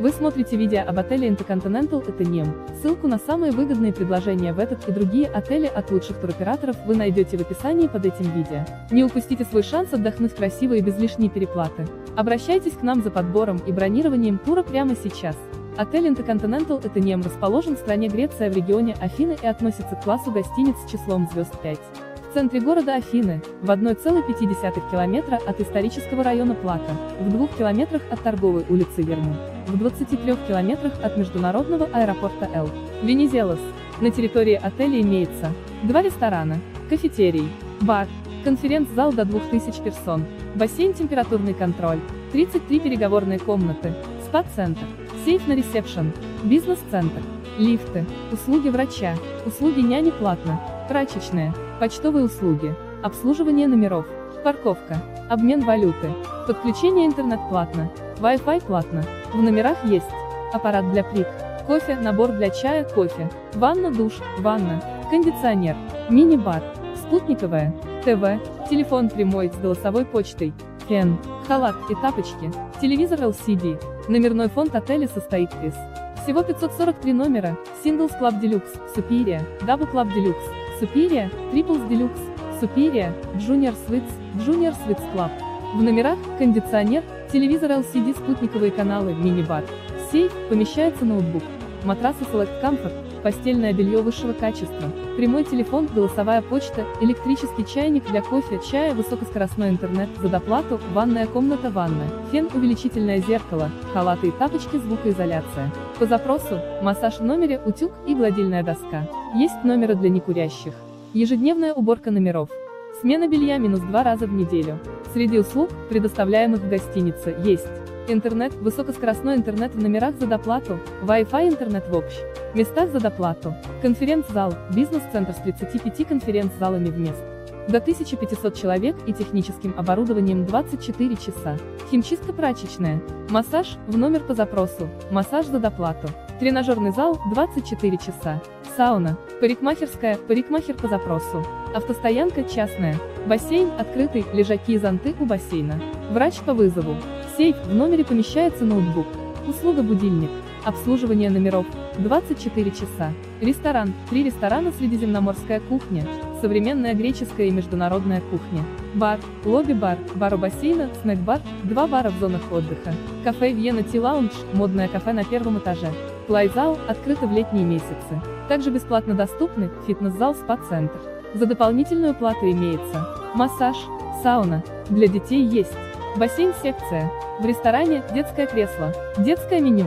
Вы смотрите видео об отеле Intercontinental Etonium. Ссылку на самые выгодные предложения в этот и другие отели от лучших туроператоров вы найдете в описании под этим видео. Не упустите свой шанс отдохнуть красиво и без лишней переплаты. Обращайтесь к нам за подбором и бронированием тура прямо сейчас. Отель Intercontinental Etonium расположен в стране Греция в регионе Афины и относится к классу гостиниц с числом звезд 5. В центре города Афины, в 1,5 километра от исторического района Плака, в 2 километрах от торговой улицы Верму, в 23 километрах от международного аэропорта Эл. Венезелос. На территории отеля имеется два ресторана, кафетерий, бар, конференц-зал до 2000 персон, бассейн температурный контроль, 33 переговорные комнаты, спа-центр, сейф на ресепшн, бизнес-центр, лифты, услуги врача, услуги няни платно, прачечная, почтовые услуги, обслуживание номеров, парковка, обмен валюты, подключение интернет платно, Wi-Fi платно, в номерах есть аппарат для плит, кофе, набор для чая, кофе, ванна, душ, ванна, кондиционер, мини-бар, спутниковая, ТВ, телефон прямой с голосовой почтой, фен, халат и тапочки, телевизор LCD. Номерной фонд отеля состоит из всего 543 номера, Singles Club Deluxe, Superior, Double Club Deluxe, Superior, Triples Deluxe, Superior, Junior Suites, Junior Suites Club. В номерах кондиционер, телевизор LCD, спутниковые каналы, мини-бар. Сейф, помещается ноутбук. Матрасы Select Comfort, постельное белье высшего качества, прямой телефон, голосовая почта, электрический чайник для кофе, чая, высокоскоростной интернет, за доплату, ванная комната, ванная, фен, увеличительное зеркало, халаты и тапочки, звукоизоляция. По запросу, массаж в номере, утюг и гладильная доска. Есть номеры для некурящих. Ежедневная уборка номеров. Смена белья минус два раза в неделю. Среди услуг, предоставляемых в гостинице, есть Интернет, высокоскоростной интернет в номерах за доплату, Wi-Fi интернет в общем местах за доплату, конференц-зал, бизнес-центр с 35 конференц-залами в мест. До 1500 человек и техническим оборудованием 24 часа. Химчистка прачечная. Массаж, в номер по запросу. Массаж за доплату. Тренажерный зал, 24 часа. Сауна. Парикмахерская, парикмахер по запросу. Автостоянка частная. Бассейн, открытый, лежаки и зонты у бассейна. Врач по вызову сейф, в номере помещается ноутбук. Услуга будильник. Обслуживание номеров. 24 часа. Ресторан. Три ресторана Средиземноморская кухня. Современная греческая и международная кухня. Бар. Лобби-бар. Бар у бассейна. Снэк-бар. Два бара в зонах отдыха. Кафе Вьена Ти Лаунж. Модное кафе на первом этаже. Плайзал. Открыто в летние месяцы. Также бесплатно доступны фитнес-зал спа-центр. За дополнительную плату имеется массаж, сауна. Для детей есть бассейн-секция. В ресторане – детское кресло, детское меню.